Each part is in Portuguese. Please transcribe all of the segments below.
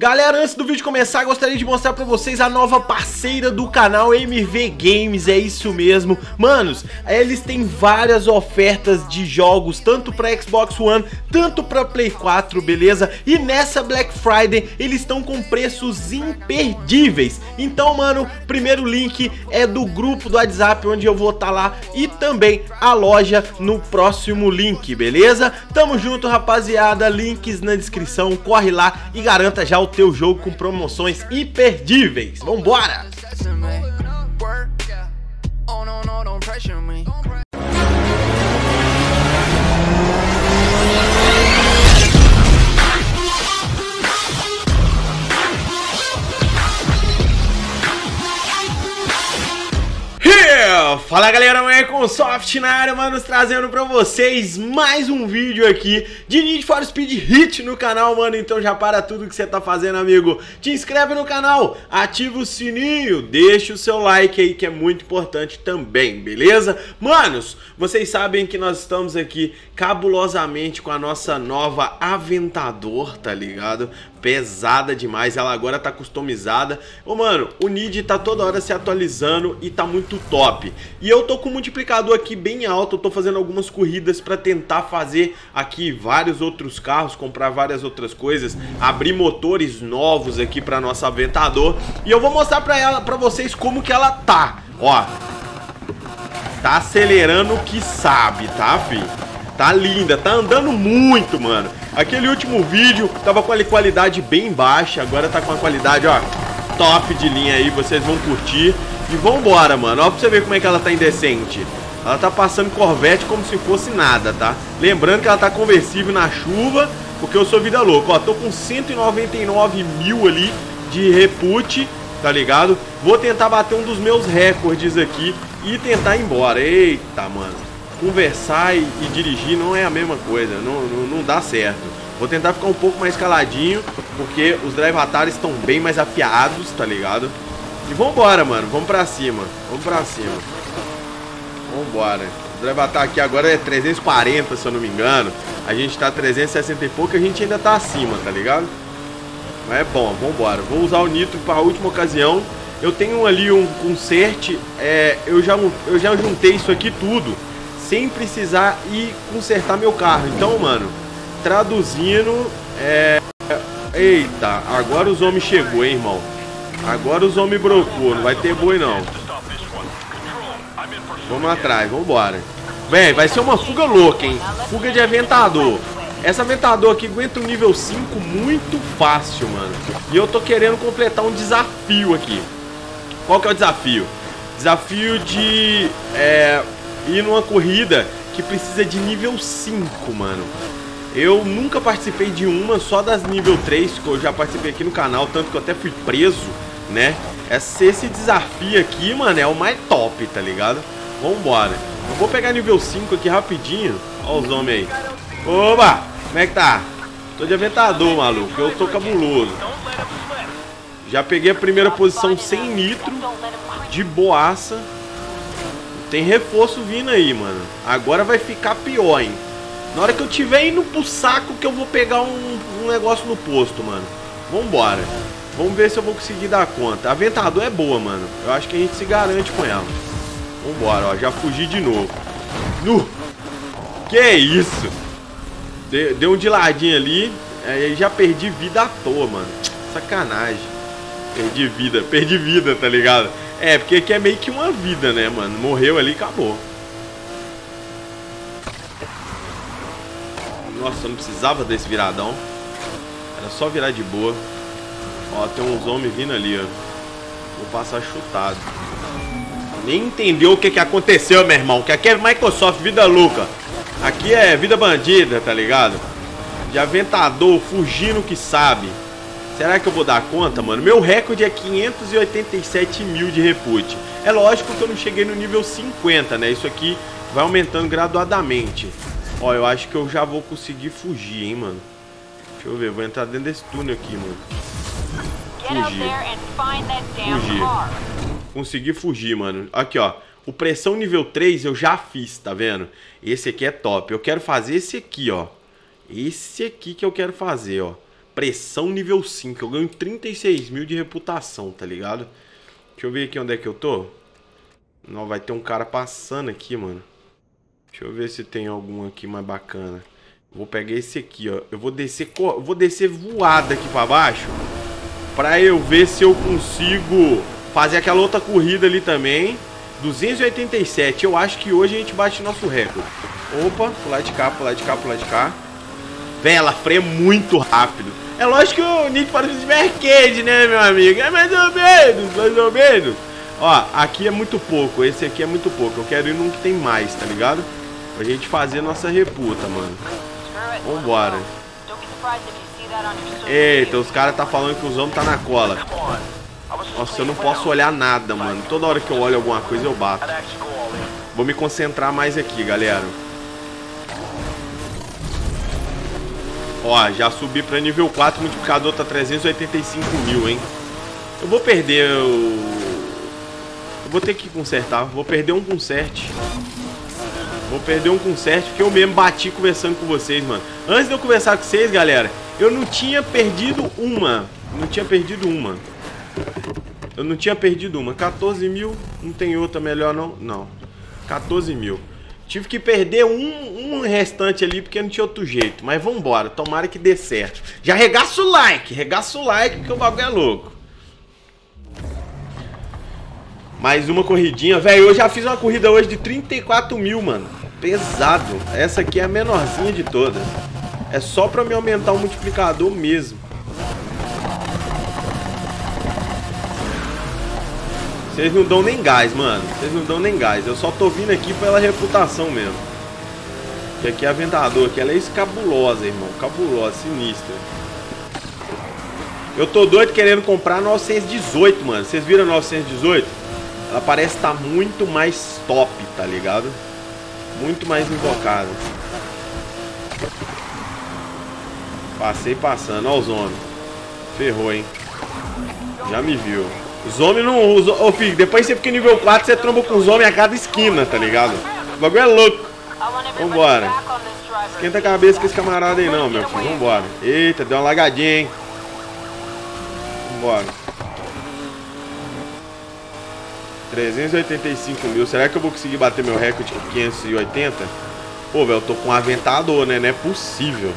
Galera, antes do vídeo começar, gostaria de mostrar pra vocês a nova parceira do canal MV Games, é isso mesmo. Manos, eles têm várias ofertas de jogos, tanto pra Xbox One, tanto pra Play 4, beleza? E nessa Black Friday, eles estão com preços imperdíveis. Então, mano, primeiro link é do grupo do WhatsApp, onde eu vou estar tá lá, e também a loja no próximo link, beleza? Tamo junto, rapaziada, links na descrição, corre lá e garanta já o teu jogo com promoções imperdíveis. Vambora! Galera, amanhã com o Soft na área, mano, trazendo pra vocês mais um vídeo aqui de Need for Speed Hit no canal, mano, então já para tudo que você tá fazendo, amigo, te inscreve no canal, ativa o sininho, deixa o seu like aí que é muito importante também, beleza? Manos, vocês sabem que nós estamos aqui cabulosamente com a nossa nova Aventador, tá ligado? pesada demais, ela agora tá customizada. Ô, mano, o Nid tá toda hora se atualizando e tá muito top. E eu tô com o multiplicador aqui bem alto, eu tô fazendo algumas corridas para tentar fazer aqui vários outros carros, comprar várias outras coisas, abrir motores novos aqui para nossa Aventador. E eu vou mostrar para ela, para vocês como que ela tá. Ó, tá acelerando o que sabe, tá, filho? Tá linda, tá andando muito, mano. Aquele último vídeo tava com a qualidade bem baixa, agora tá com a qualidade, ó, top de linha aí, vocês vão curtir. E vambora, mano. Ó pra você ver como é que ela tá indecente. Ela tá passando Corvette como se fosse nada, tá? Lembrando que ela tá conversível na chuva, porque eu sou vida louca. Ó, tô com 199 mil ali de repute, tá ligado? Vou tentar bater um dos meus recordes aqui e tentar ir embora. Eita, mano conversar e, e, dirigir não é a mesma coisa, não, não, não, dá certo. Vou tentar ficar um pouco mais caladinho, porque os drive estão bem mais afiados, tá ligado? E vambora, mano, vamos pra cima, vamos pra cima. Vambora. O drive aqui agora é 340, se eu não me engano. A gente tá 360 e pouco, a gente ainda tá acima, tá ligado? Mas é bom, vambora. Vou usar o nitro para a última ocasião. Eu tenho ali um consert, é, eu, já, eu já juntei isso aqui tudo sem precisar ir consertar meu carro. Então, mano, traduzindo, é... Eita, agora os homens chegou, hein, irmão? Agora os homens brocou, não vai ter boi, não. Vamos atrás, vamos embora. Véi, vai ser uma fuga louca, hein? Fuga de aventador. Essa aventador aqui aguenta o nível 5 muito fácil, mano. E eu tô querendo completar um desafio aqui. Qual que é o desafio? Desafio de é, ir numa corrida que precisa de nível 5, mano. Eu nunca participei de uma, só das nível 3, que eu já participei aqui no canal, tanto que eu até fui preso, né? Esse, esse desafio aqui, mano, é o mais top, tá ligado? Vambora. Eu vou pegar nível 5 aqui rapidinho. Olha os homens aí. Oba! Como é que tá? Tô de aventador, maluco. Eu tô cabuloso. Já peguei a primeira posição sem nitro. De boaça. Tem reforço vindo aí, mano. Agora vai ficar pior, hein? Na hora que eu tiver indo pro saco que eu vou pegar um, um negócio no posto, mano. Vambora. Vamos ver se eu vou conseguir dar conta. A Aventador é boa, mano. Eu acho que a gente se garante com ela. Vambora, ó. Já fugi de novo. Nu! Que isso? Deu um de ladinho ali. Aí já perdi vida à toa, mano. Sacanagem. Perdi vida. Perdi vida, tá ligado? É, porque aqui é meio que uma vida, né, mano? Morreu ali e acabou. Nossa, não precisava desse viradão. Era só virar de boa. Ó, tem uns homens vindo ali, ó. Vou passar chutado. Nem entendeu o que, que aconteceu, meu irmão. Que aqui é Microsoft, vida louca. Aqui é vida bandida, tá ligado? De aventador, fugindo que sabe. Será que eu vou dar conta, mano? Meu recorde é 587 mil de repute. É lógico que eu não cheguei no nível 50, né? Isso aqui vai aumentando graduadamente. Ó, eu acho que eu já vou conseguir fugir, hein, mano. Deixa eu ver, vou entrar dentro desse túnel aqui, mano. Fugir. Fugir. Consegui fugir, mano. Aqui, ó. O pressão nível 3 eu já fiz, tá vendo? Esse aqui é top. Eu quero fazer esse aqui, ó. Esse aqui que eu quero fazer, ó Pressão nível 5. Eu ganho 36 mil de reputação, tá ligado? Deixa eu ver aqui onde é que eu tô. Não, vai ter um cara passando aqui, mano. Deixa eu ver se tem algum aqui mais bacana. Vou pegar esse aqui, ó. Eu vou descer, vou descer voada aqui pra baixo. Pra eu ver se eu consigo fazer aquela outra corrida ali também. 287. Eu acho que hoje a gente bate nosso recorde. Opa, pular de cá, pular de cá, pular de cá. Véi, ela freia muito rápido. É lógico que o Need for Speed Arcade, né, meu amigo? É mais ou menos, mais ou menos. Ó, aqui é muito pouco, esse aqui é muito pouco. Eu quero ir num que tem mais, tá ligado? Pra gente fazer nossa reputa, mano. Vambora. Eita, os caras tá falando que os homens tá na cola. Nossa, eu não posso olhar nada, mano. Toda hora que eu olho alguma coisa eu bato. Vou me concentrar mais aqui, galera. Ó, já subi pra nível 4, multiplicador tá 385 mil, hein? Eu vou perder o... Eu vou ter que consertar. Vou perder um conserte. Vou perder um conserte porque eu mesmo bati conversando com vocês, mano. Antes de eu conversar com vocês, galera, eu não tinha perdido uma. Não tinha perdido uma. Eu não tinha perdido uma. 14 mil. Não tem outra melhor, não? Não. 14 mil. Tive que perder um, um restante ali porque não tinha outro jeito. Mas vambora. Tomara que dê certo. Já regaça o like. Regaça o like porque o bagulho é louco. Mais uma corridinha. Velho, eu já fiz uma corrida hoje de 34 mil, mano. Pesado. Essa aqui é a menorzinha de todas. É só pra me aumentar o multiplicador mesmo. Vocês não dão nem gás, mano. Vocês não dão nem gás. Eu só tô vindo aqui pela reputação mesmo. Que aqui é Aventador, que ela é escabulosa, irmão. Cabulosa, sinistra. Eu tô doido querendo comprar 918, mano. Vocês viram a 918? Ela parece estar tá muito mais top, tá ligado? muito mais invocado. Passei passando, ó os homens. Ferrou, hein? Já me viu. Os homens não usam. Ô filho, depois você fica nível 4, você tromba com os homens a cada esquina, tá ligado? O bagulho é louco. Vambora. Esquenta a cabeça com esse camarada aí não, meu filho. Vambora. Eita, deu uma lagadinha, hein? Vambora. 385 mil. Será que eu vou conseguir bater meu recorde de 580? Pô, velho, eu tô com um aventador, né? Não é possível.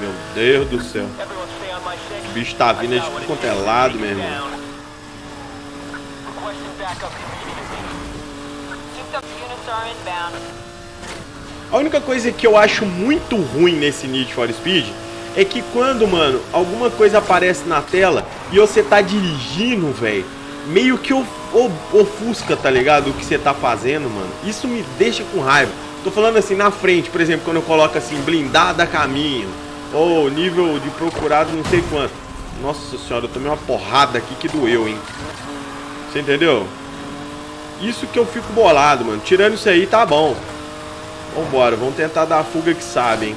Meu Deus do céu. O bicho tá vindo de tudo quanto é lado, meu irmão. A única coisa que eu acho muito ruim nesse Need for Speed é que quando, mano, alguma coisa aparece na tela e você tá dirigindo, velho, meio que ofusca, tá ligado? O que você tá fazendo, mano. Isso me deixa com raiva. Tô falando assim, na frente, por exemplo, quando eu coloco assim, blindada caminho, ou nível de procurado não sei quanto. Nossa senhora, eu tomei uma porrada aqui que doeu, hein? Você entendeu? Isso que eu fico bolado, mano. Tirando isso aí, tá bom. Vambora, vamos tentar dar a fuga que sabem.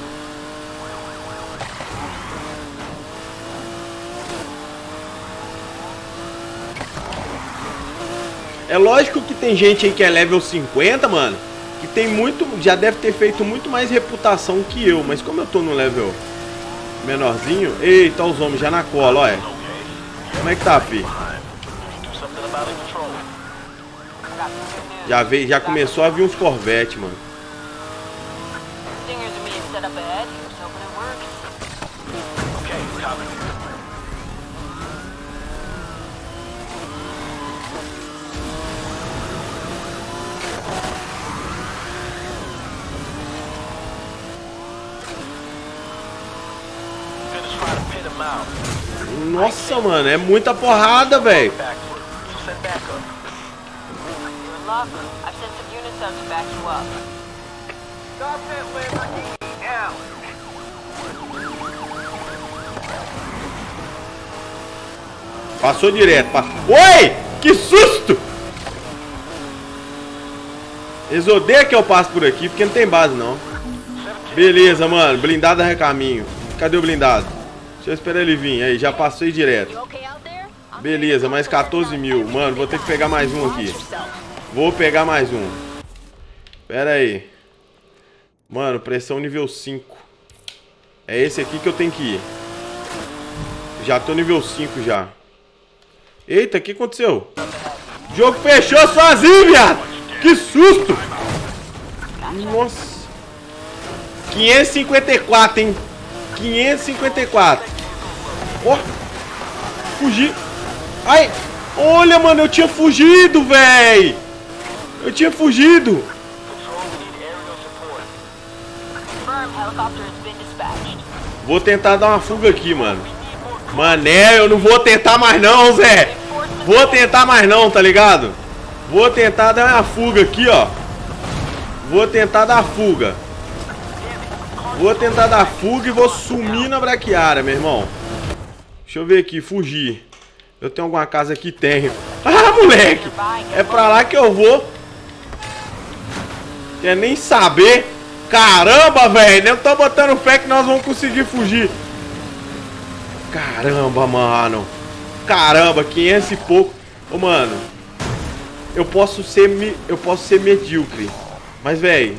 É lógico que tem gente aí que é level 50, mano, que tem muito, já deve ter feito muito mais reputação que eu, mas como eu tô no level menorzinho, eita, os homens já na cola, olha. Como é que tá, fi? Já veio, já começou a vir uns corvette, mano. Nossa, mano, é muita porrada, velho. Passou direto. Oi! Que susto! Eles odeiam que eu passo por aqui, porque não tem base, não. Beleza, mano. Blindado a recaminho. Cadê o blindado? Deixa eu esperar ele vir. Aí, já passei direto. Beleza, mais 14 mil. Mano, vou ter que pegar mais um aqui. Vou pegar mais um. Pera aí. Mano, pressão nível 5. É esse aqui que eu tenho que ir. Já tô nível 5 já. Eita, o que aconteceu? O jogo fechou sozinho, viado! Que susto! Nossa. 554, hein? 554. Ó. Fugi. Ai. Olha, mano, eu tinha fugido, véi. Eu tinha fugido. Vou tentar dar uma fuga aqui, mano. Mané, eu não vou tentar mais não, Zé. Vou tentar mais não, tá ligado? Vou tentar dar uma fuga aqui, ó. Vou tentar dar fuga. Vou tentar dar fuga e vou sumir na braquiária, meu irmão. Deixa eu ver aqui, fugir. Eu tenho alguma casa aqui? Tenho. Ah, moleque! É pra lá que eu vou. Quer nem saber. Caramba, velho. Eu tô botando fé que nós vamos conseguir fugir. Caramba, mano. Caramba, 500 e pouco. Ô, mano. Eu posso ser, eu posso ser medíocre. Mas, velho,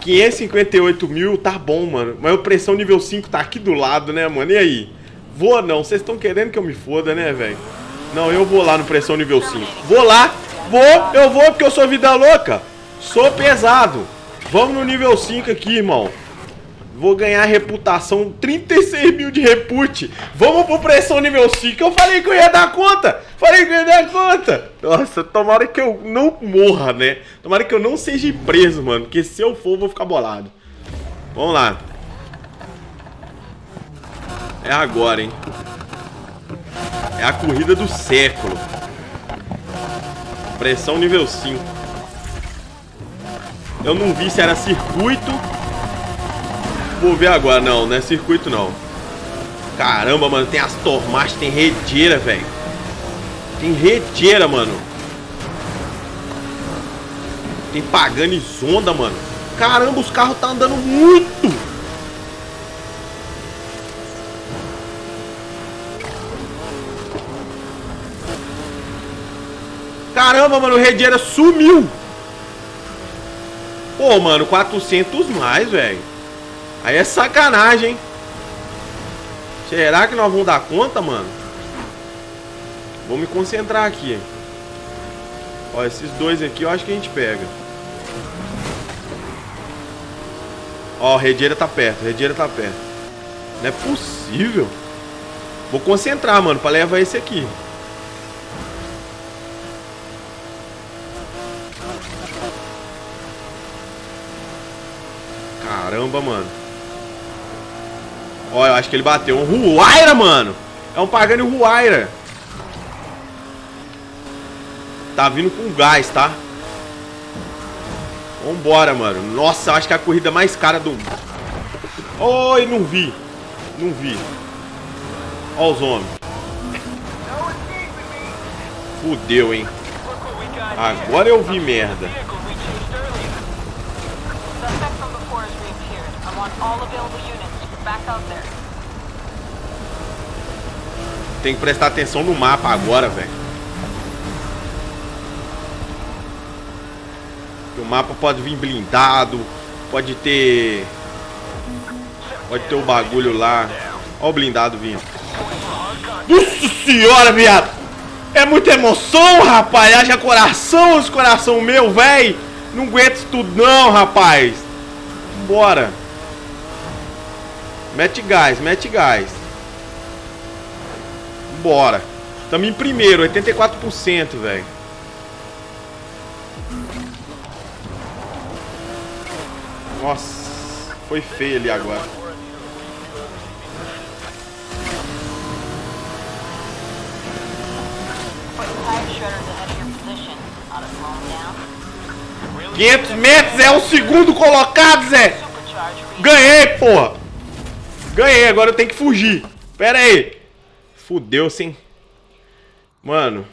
558 mil tá bom, mano. Mas a pressão nível 5 tá aqui do lado, né, mano? E aí? Vou não. Vocês estão querendo que eu me foda, né, velho? Não, eu vou lá no pressão nível 5. Vou lá. Vou. Eu vou porque eu sou vida louca. Sou pesado. Vamos no nível 5 aqui, irmão. Vou ganhar reputação 36 mil de repute. Vamos pro pressão nível 5. Eu falei que eu ia dar conta. Falei que eu ia dar conta. Nossa, tomara que eu não morra, né? Tomara que eu não seja preso, mano. Porque se eu for, eu vou ficar bolado. Vamos lá. É agora, hein? É a corrida do século. Pressão nível 5. Eu não vi se era circuito Vou ver agora. Não, não é circuito, não. Caramba, mano. Tem as tormagens, tem redeira, velho. Tem redeira, mano. Tem pagando e zonda, mano. Caramba, os carros tá andando muito. Caramba, mano, o Redeira sumiu. Pô, mano, 400 mais, velho. Aí é sacanagem, hein? Será que nós vamos dar conta, mano? Vou me concentrar aqui. Ó, esses dois aqui eu acho que a gente pega. Ó, Redeira tá perto, Redeira tá perto. Não é possível. Vou concentrar, mano, pra levar esse aqui. Caramba, mano. Ó, eu acho que ele bateu. Um Huayra, mano. É um Pagani Huayra. Tá vindo com gás, tá? Vambora, mano. Nossa, acho que é a corrida mais cara do... Oi, não vi. Não vi. Ó os homens. Fudeu, hein. Agora eu vi merda. Tem que prestar atenção no mapa agora, velho. O mapa pode vir blindado, pode ter... Pode ter o bagulho lá. Olha o blindado vindo. Nossa senhora, viado! É muita emoção, rapaz! Haja coração, os coração meu, velho! Não aguento isso tudo não, rapaz! Bora! Mete gás, mete gás. Bora. Tamo em primeiro, 84%, velho. Nossa, foi feio ali agora. Quinhentos metros é o segundo colocado, Zé. Ganhei, porra. Ganhei, agora eu tenho que fugir. Pera aí. Fudeu, sim. Mano.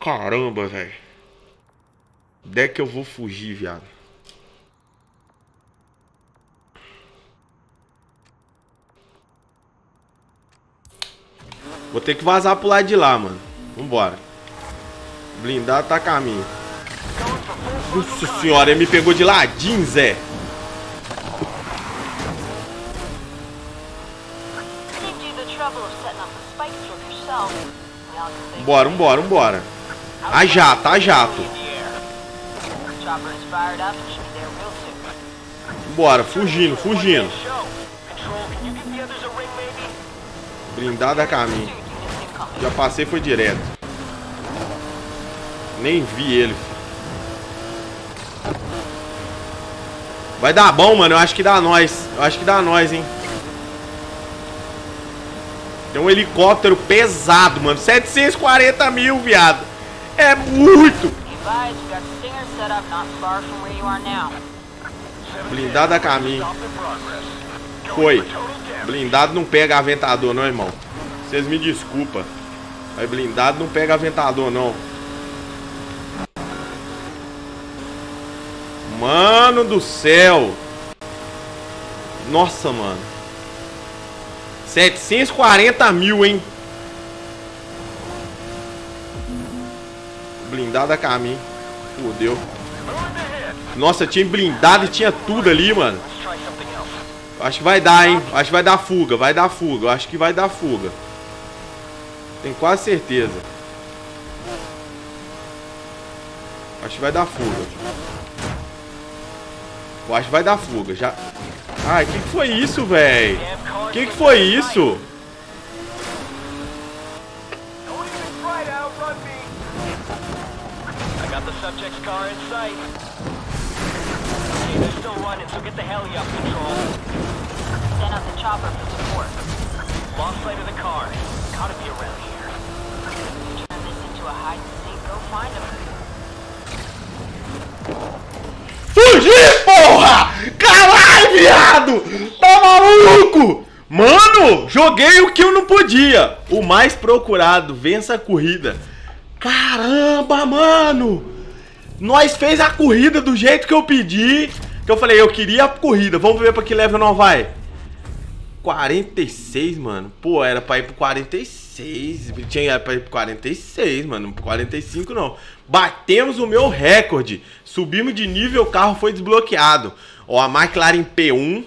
Caramba, velho. Onde é que eu vou fugir, viado? Vou ter que vazar pro lado de lá, mano. Vambora. Blindado tá caminho. Nossa senhora, ele me pegou de ladinho, Zé. Bora, vambora, vambora. A jato, a jato. Bora, fugindo, fugindo. Blindado a caminho. Já passei, foi direto. Nem vi ele. Vai dar bom, mano. Eu acho que dá nós. Eu acho que dá nós, hein. Tem um helicóptero pesado, mano. 740 mil, viado. É muito. Blindado a caminho. Foi. Blindado não pega aventador, não, irmão. Vocês me desculpa. Mas blindado não pega aventador, não. Mano do céu. Nossa, mano. 740 mil, hein? Blindado a caminho. Fudeu. Nossa, tinha blindado e tinha tudo ali, mano. Acho que vai dar, hein? Acho que vai dar fuga. Vai dar fuga. Acho que vai dar fuga. Tenho quase certeza. Acho que vai dar fuga. Eu acho que vai dar fuga. Já. Ai, que que foi isso, velho? Que que foi isso? Send out the chopper for support. Lost sight of the car. Gotta be around Tá maluco? Mano, joguei o que eu não podia. O mais procurado, vença a corrida. Caramba, mano! Nós fez a corrida do jeito que eu pedi. Que eu falei, eu queria a corrida. Vamos ver pra que level não vai. 46, mano. Pô, era pra ir pro 46. Tinha pra ir pro 46, mano. 45 não. Batemos o meu recorde. Subimos de nível, o carro foi desbloqueado. Ó, a McLaren P1.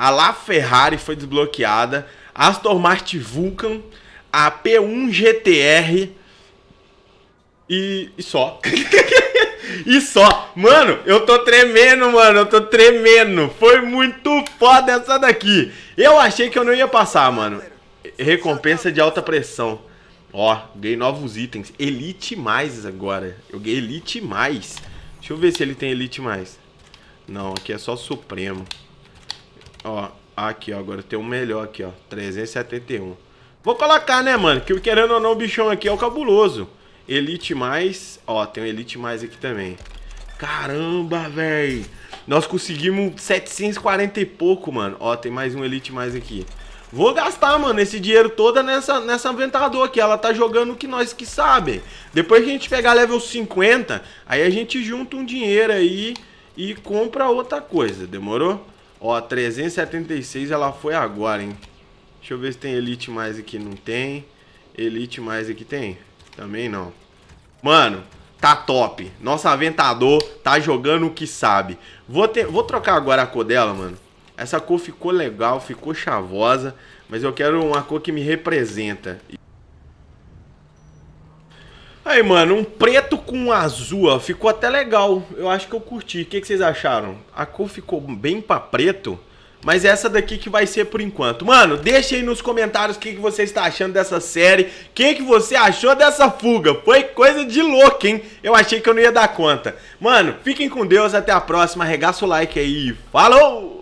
A La Ferrari foi desbloqueada. Aston Martin Vulcan. A P1 GTR. E, e só. e só. Mano, eu tô tremendo, mano. Eu tô tremendo. Foi muito foda essa daqui. Eu achei que eu não ia passar, mano. Recompensa de alta pressão. Ó, ganhei novos itens. Elite mais agora. Eu ganhei Elite mais. Deixa eu ver se ele tem Elite mais. Não, aqui é só Supremo. Ó, aqui, ó. Agora tem um melhor aqui, ó. 371. Vou colocar, né, mano? Que querendo ou não, o bichão aqui é o cabuloso. Elite mais. Ó, tem um Elite mais aqui também. Caramba, velho. Nós conseguimos 740 e pouco, mano. Ó, tem mais um Elite mais aqui. Vou gastar, mano, esse dinheiro todo nessa, nessa Aventador aqui. Ela tá jogando o que nós que sabem. Depois que a gente pegar level 50, aí a gente junta um dinheiro aí e compra outra coisa. Demorou? Ó, 376 ela foi agora, hein? Deixa eu ver se tem Elite mais aqui. Não tem. Elite mais aqui tem? Também não. Mano, tá top. Nosso aventador tá jogando o que sabe. Vou, ter, vou trocar agora a cor dela, mano. Essa cor ficou legal, ficou chavosa. Mas eu quero uma cor que me representa. Mano, um preto com um azul, ó, ficou até legal. Eu acho que eu curti. O que, que vocês acharam? A cor ficou bem pra preto. Mas essa daqui que vai ser por enquanto. Mano, deixa aí nos comentários o que, que você está achando dessa série. O que, que você achou dessa fuga? Foi coisa de louco, hein? Eu achei que eu não ia dar conta. Mano, fiquem com Deus. Até a próxima. Arregaça o like aí. Falou!